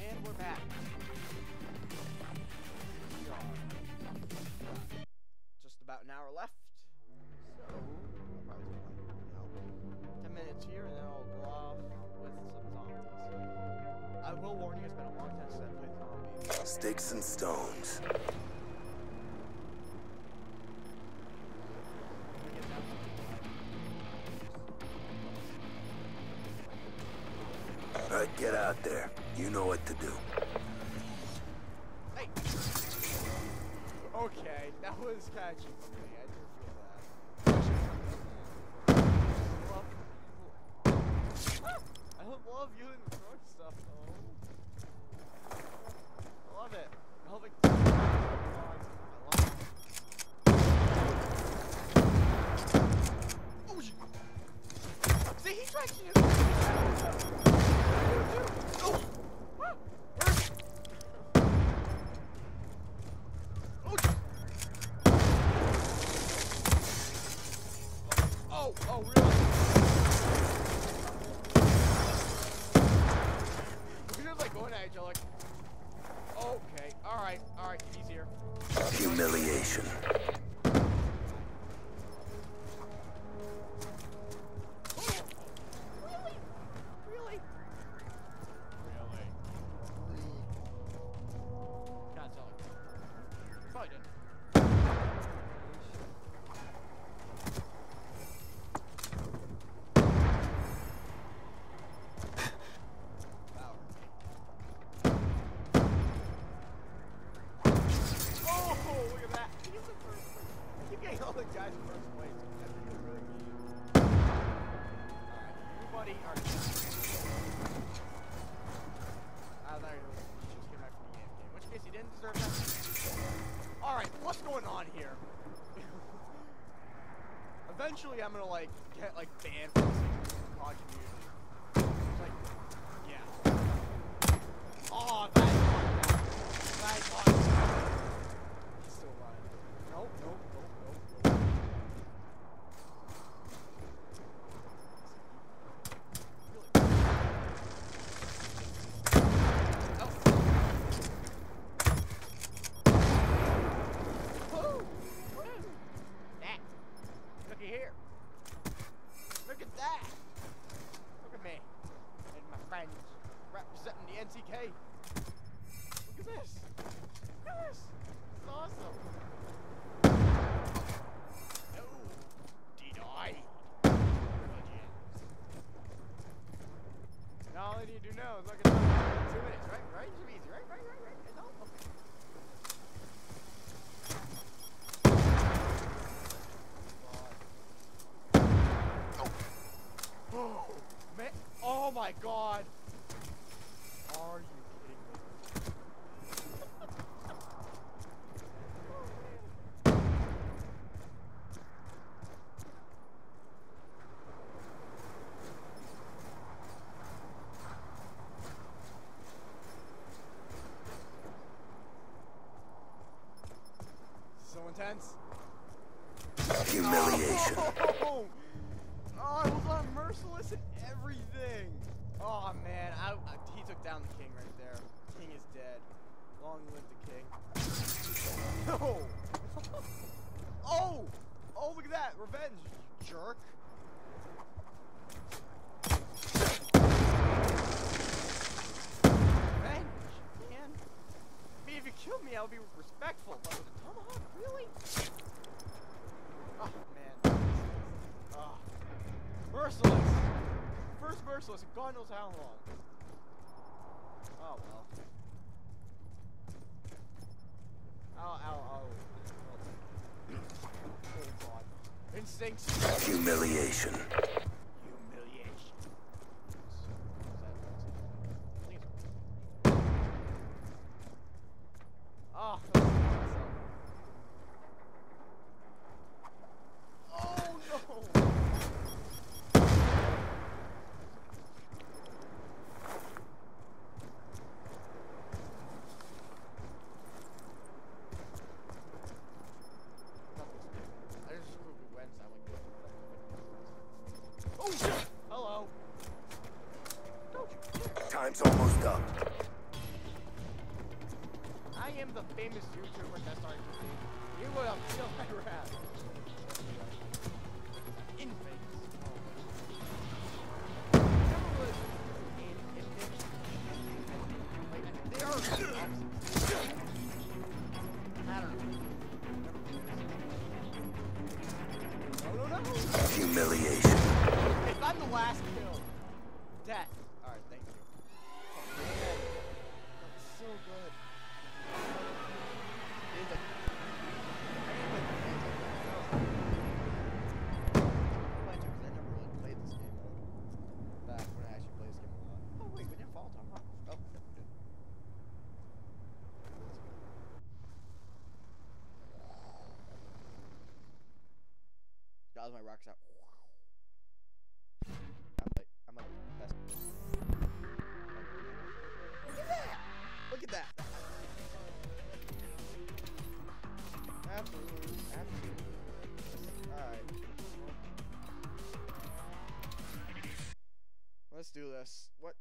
And we're back. We are just about an hour left. So, I'll probably spend like, you know, 10 minutes here and then I'll go off with some zombies. I will warn you, it's been a long time since I played zombies. Sticks and stones. All right, get out there. You know what to do. Hey! Okay, that was catchy for me. I didn't feel that. I I love you and throwing stuff though. I love it. I love it. Oh, See, he tried Eventually, I'm gonna, like, get, like, banned from COD. Like, yeah. Oh, that's hot. That's hot. He's still running. Nope, nope, nope, nope, nope. Really? Oh. Woo! Woo! That. Looky here. Look at that. Look at me. And my friends representing the NCK. Look at this. Look at this. This is awesome. Oh, denied. Privileges. Now all I need to know is I can two minutes, right? Right? It's easy, right? Right? Right? Right? No? Okay. Oh, man. Oh my god. Are you kidding me? So intense. Humiliation. Oh, oh, I was on merciless and everything. Oh man, I, I, he took down the king right there. King is dead. Long live the king. No. Oh. oh, oh look at that revenge, jerk. Revenge, man. I mean, if you I would be respectful, but with a tomahawk, really? Oh man. Oh. Merciless! First merciless, God knows how long. Oh well. Oh, oh, oh. Ow, ow, ow. Oh god. Instincts. Humiliation. Oh, Oh no! I just quickly went, so I went. Am the famous YouTuber to see, you have killed my rap. My I'm like best. Look at that! Look at that! Absolutely, absolutely. Alright. Let's do this. What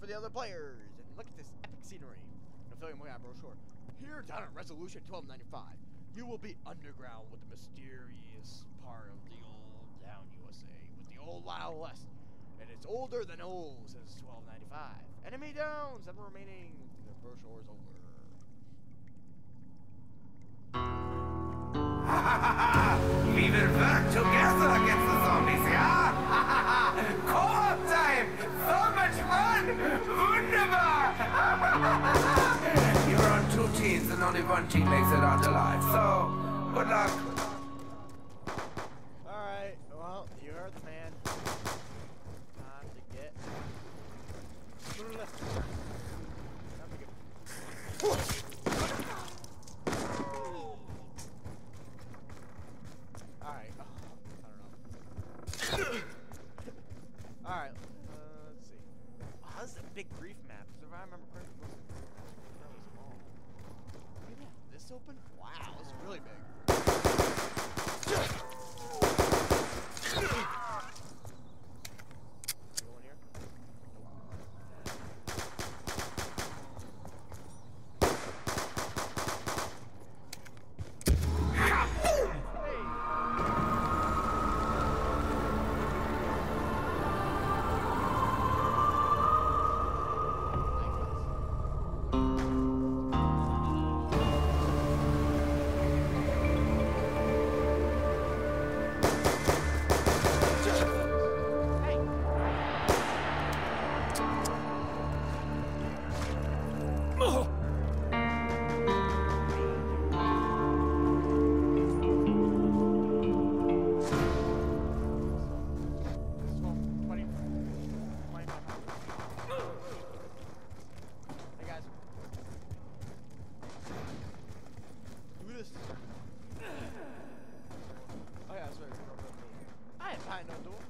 for the other players and look at this epic scenery. I'm filling my brochure. Here down at Resolution 1295, you will be underground with the mysterious part of the old down USA with the old Wild West. And it's older than old since 1295. Enemy down, seven remaining. The brochure is over. We will work together against only one team makes it out alive, so good luck.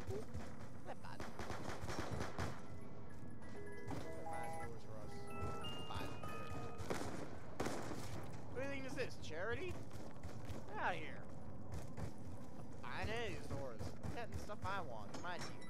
Cool. Not bad. Doors for us. What do you think this is? Charity? Get out of here. I need these doors. I'm getting stuff I want. Mind you.